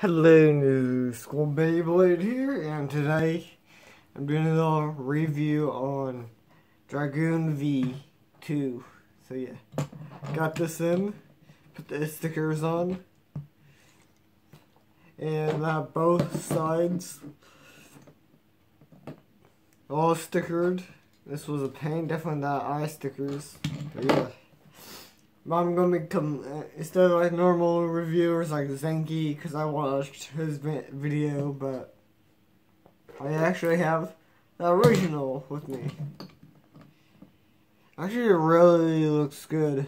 Hello, New School Beyblade here, and today I'm doing a little review on Dragoon V2. So yeah, got this in, put the stickers on, and uh, both sides all stickered. This was a pain, definitely not eye stickers, but yeah. I'm gonna become uh, instead of like normal reviewers like Zankye because I watched his video, but I actually have the original with me. Actually, it really looks good.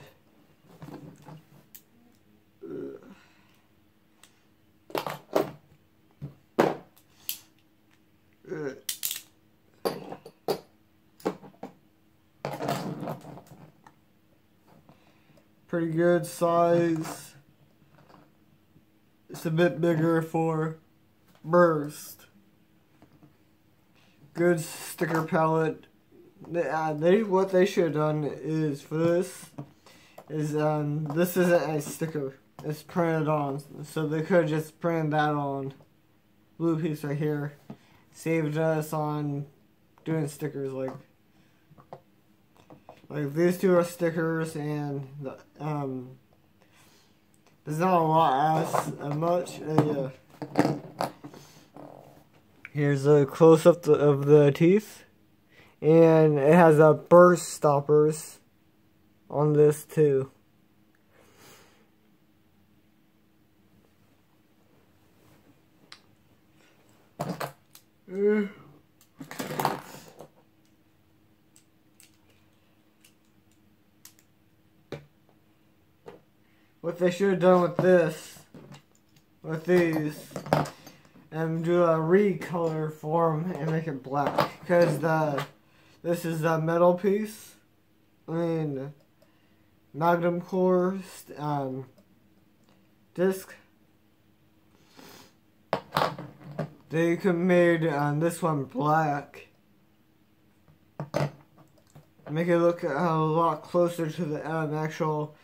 Pretty good size. It's a bit bigger for burst. Good sticker palette. They, uh, they what they should have done is for this is um this isn't a sticker. It's printed on, so they could just print that on. Blue piece right here. Saved us on doing stickers like like these two are stickers and the, um there's not a lot as uh, much uh. Here's a close up of the teeth and it has a burst stoppers on this too. Uh. What they should have done with this, with these, and do a recolor form and make it black. Because the this is the metal piece. I mean, magnum core um, disc. They could made um, this one black. Make it look a lot closer to the um, actual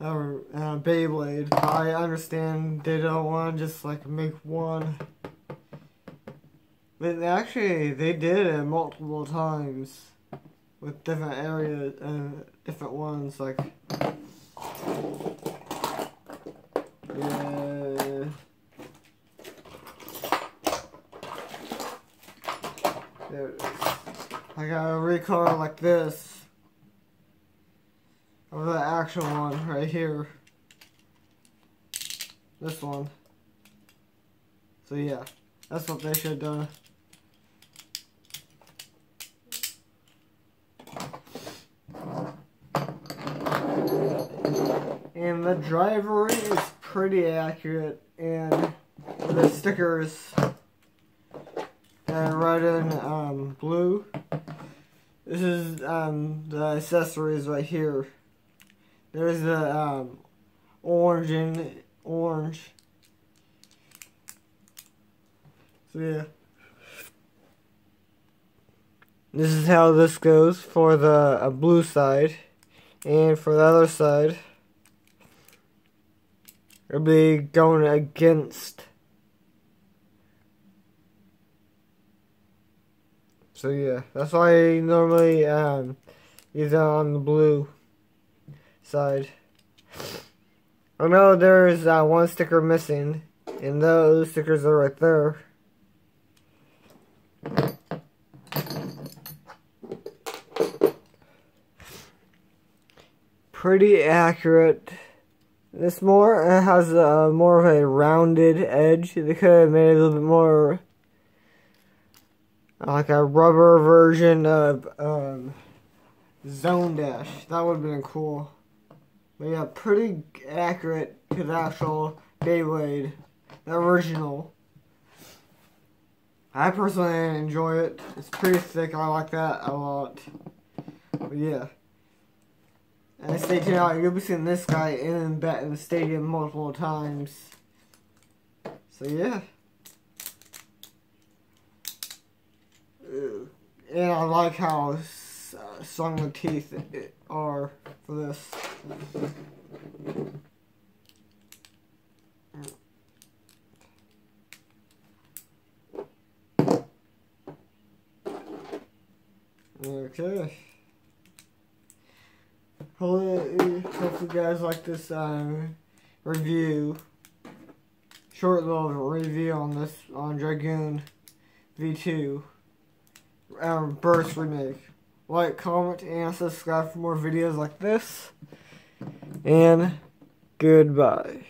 or uh, Beyblade. I understand they don't want to just like make one. But actually, they did it multiple times with different areas and uh, different ones. Like, yeah. I got a recolor like this. Or the actual one right here. This one. So yeah, that's what they should have done. And the driver is pretty accurate and the stickers and right in um, blue. This is um, the accessories right here. There's the um, orange and orange. So yeah. This is how this goes for the uh, blue side. And for the other side, it'll be going against. So yeah, that's why I normally um, use it on the blue side. I know there's uh, one sticker missing, and those stickers are right there. Pretty accurate. This more it has a, more of a rounded edge. They could have made it a little bit more like a rubber version of um, Zone Dash. That would have been cool. But yeah, pretty accurate the actual Beyblade, the original. I personally enjoy it. It's pretty thick. I like that a lot. But yeah. And stay tuned out. You'll be seeing this guy in in the stadium multiple times. So yeah. And I like how Sung uh, song teeth are for this. Okay. Hopefully, hopefully you guys like this um, review. Short little review on this on Dragoon V2 um, Burst remake. Like, comment, and subscribe for more videos like this. And goodbye.